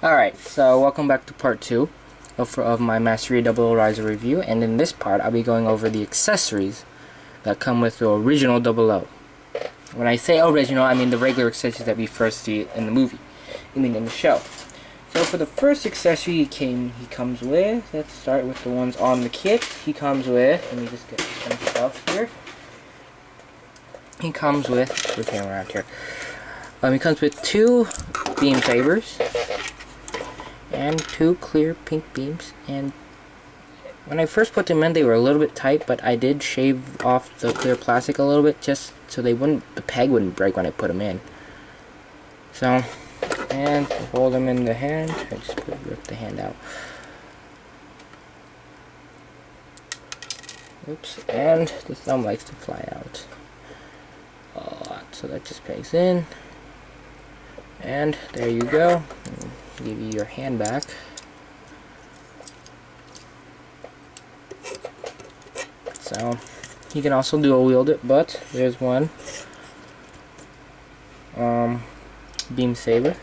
Alright, so welcome back to part 2 of, of my Mastery Double Raiser review, and in this part I'll be going over the accessories that come with the original Double O. When I say original, I mean the regular accessories that we first see in the movie, I mean in the show. So for the first accessory he came, he comes with, let's start with the ones on the kit. He comes with, let me just get some stuff here. He comes with, we came around here. Um, he comes with two beam sabers and two clear pink beams and when I first put them in they were a little bit tight but I did shave off the clear plastic a little bit just so they wouldn't the peg wouldn't break when I put them in. So and hold them in the hand. I just put, rip the hand out. Oops and the thumb likes to fly out a lot so that just pegs in. And there you go give you your hand back. So, you can also dual wield it, but there's one um, beam saber.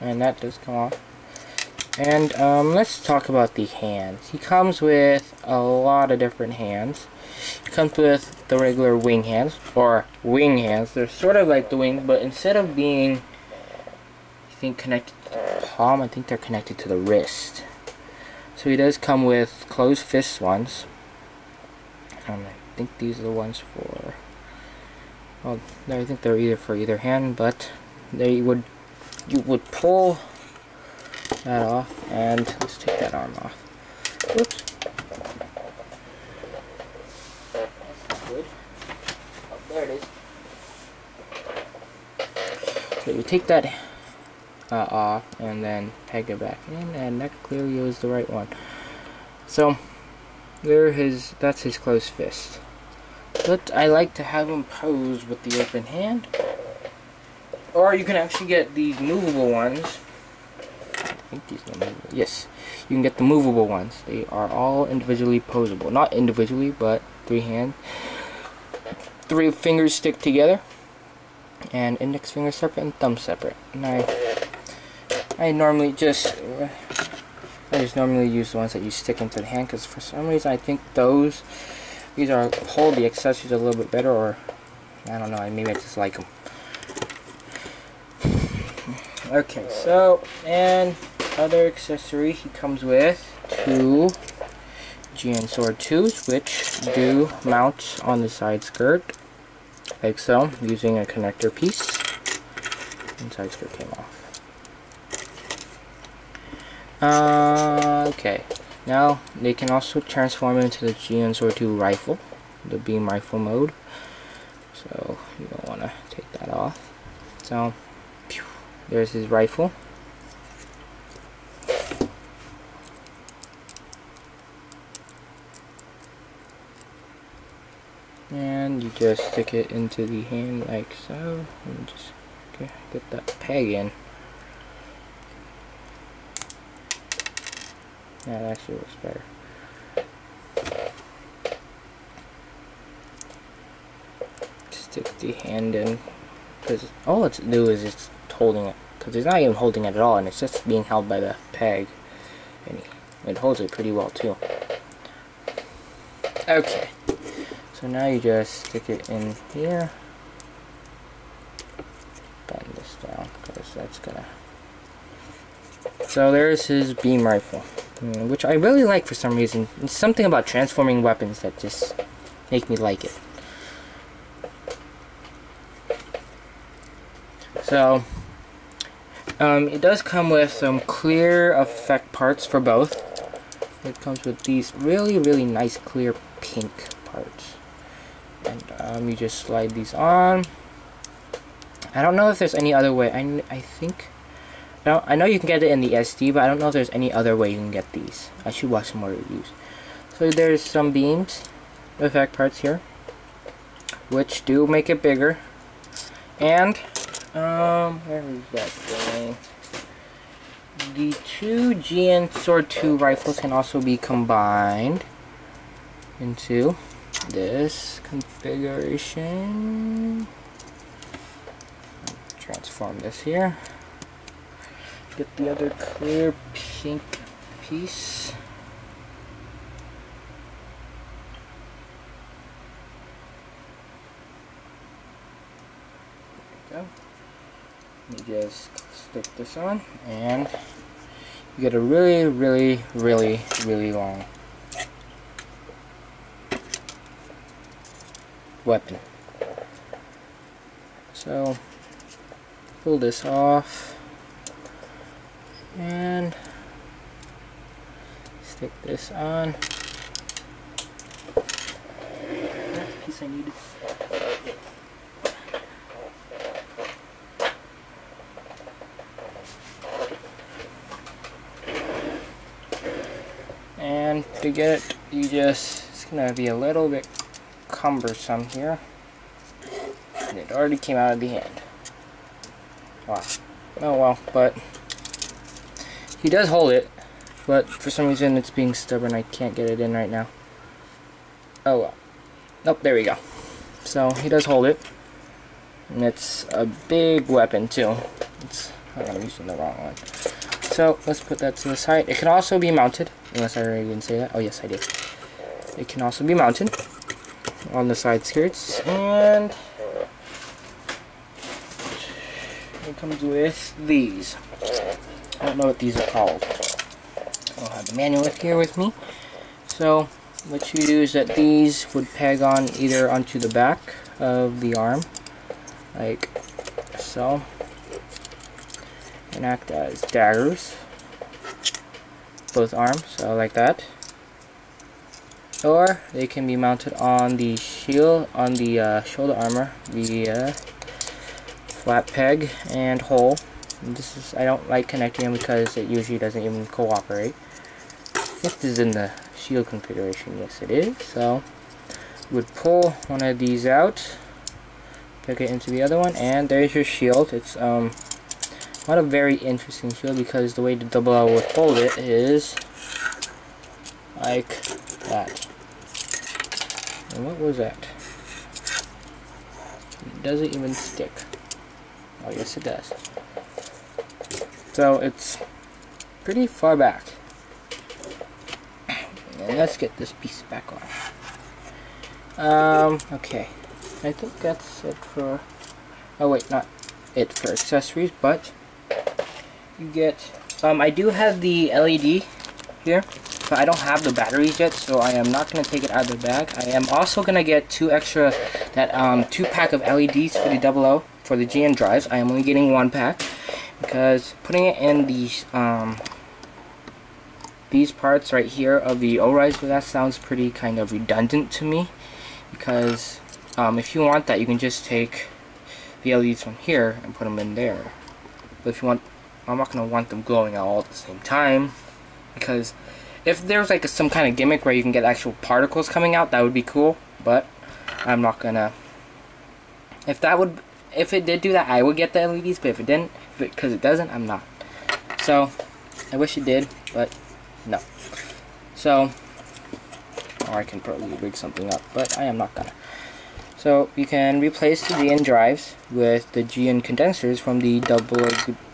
And that does come off. And um, let's talk about the hands. He comes with a lot of different hands. He comes with the regular wing hands, or wing hands. They're sort of like the wing, but instead of being think connected to the palm. I think they're connected to the wrist. So he does come with closed fist ones. Um, I think these are the ones for. Well, I think they're either for either hand, but they would you would pull that off, and let's take that arm off. Whoops. Oh, there it is. So you take that uh, off and then peg it back in and that clearly was the right one. So there his that's his closed fist. But I like to have him pose with the open hand. Or you can actually get these movable ones. I think these are movable. Yes you can get the movable ones. They are all individually posable. Not individually but three hands three fingers stick together. And index finger separate and thumb separate and I I normally just I just normally use the ones that you stick into the hand because for some reason I think those these are hold the accessories a little bit better or I don't know I maybe I just like them okay so and other accessory he comes with two GN Sword 2s which do mount on the side skirt like so using a connector piece. And side skirt came off uh, okay. Now, they can also transform into the GN Sword 2 rifle, the beam rifle mode. So, you don't want to take that off. So, there's his rifle. And you just stick it into the hand like so, and just okay, get that peg in. Yeah, that actually looks better. Stick the hand in. Because all it's do is it's holding it. Because it's not even holding it at all, and it's just being held by the peg. And it holds it pretty well, too. Okay. So now you just stick it in here. Bend this down, because that's gonna... So there's his beam rifle. Mm, which I really like for some reason. It's something about transforming weapons that just make me like it. So, um, it does come with some clear effect parts for both. It comes with these really, really nice clear pink parts. And um, you just slide these on. I don't know if there's any other way. I, I think now, I know you can get it in the SD, but I don't know if there's any other way you can get these. I should watch some more reviews. So there's some beams, effect parts here, which do make it bigger. And, um, where is that thing? The two GN Sword 2 rifles can also be combined into this configuration transform this here. Get the other clear pink piece. There we go. Me just stick this on and you get a really, really, really, really long weapon. So, pull this off and stick this on. That's the piece I needed. And to get it, you just, it's gonna be a little bit cumbersome here. And it already came out of the hand. Wow. Oh well, but he does hold it, but for some reason it's being stubborn. I can't get it in right now. Oh well. Nope, there we go. So he does hold it. And it's a big weapon too. It's, I'm using the wrong one. So let's put that to the side. It can also be mounted, unless I already didn't say that. Oh yes, I did. It can also be mounted on the side skirts, and it comes with these. I don't know what these are called. I don't have the manual here with me. So what you do is that these would peg on either onto the back of the arm, like so and act as daggers both arms so like that or they can be mounted on the shield on the uh, shoulder armor via flat peg and hole this is I don't like connecting them because it usually doesn't even cooperate if this is in the shield configuration yes it is so would pull one of these out peg it into the other one and there's your shield it's um not a very interesting shield because the way the double L would hold it is like that. And what was that? It doesn't even stick. Oh yes it does. So it's pretty far back. And let's get this piece back on. Um, okay. I think that's it for... Oh wait, not it for accessories, but you get um, I do have the LED here but I don't have the batteries yet so I am not going to take it out of the bag I am also going to get two extra that um, two pack of LEDs for the double O for the GN drives I am only getting one pack because putting it in these um, these parts right here of the O-Rise that sounds pretty kind of redundant to me. Because um, if you want that you can just take the LEDs from here and put them in there. But if you want I'm not going to want them glowing all at the same time. Because if there's like a, some kind of gimmick where you can get actual particles coming out that would be cool. But I'm not gonna. If that would if it did do that I would get the LEDs but if it didn't because it, doesn't I'm not so I wish it did but no so or I can probably rig something up but I am not gonna so you can replace the GN drives with the GN condensers from the Double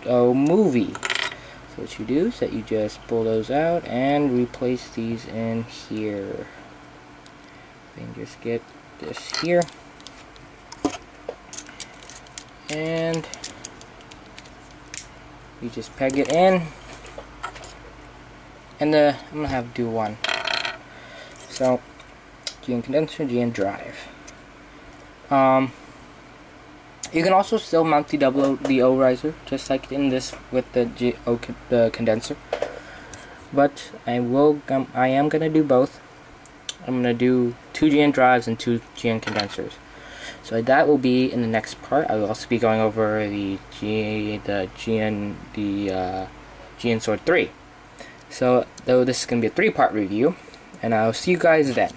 O movie. So what you do is that you just pull those out and replace these in here. And just get this here. And you just peg it in. And the, I'm to have to do one. So, GN condenser, GN drive. Um, you can also still mount the double the O Raiser, just like in this with the G, o, the condenser. But I will, I am gonna do both. I'm gonna do two GN drives and two GN condensers. So that will be in the next part. I will also be going over the G, the GN, the uh, GN Sword 3. So though this is gonna be a three-part review, and I'll see you guys then.